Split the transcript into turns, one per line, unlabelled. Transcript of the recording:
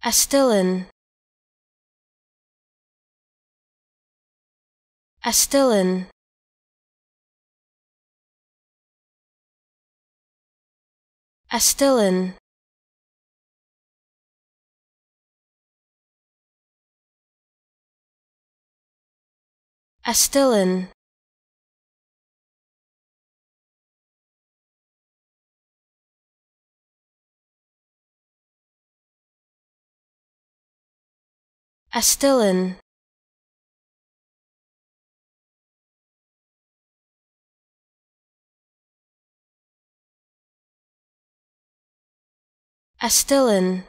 Astilin Astilin Astilin Astilin Astilin Astilin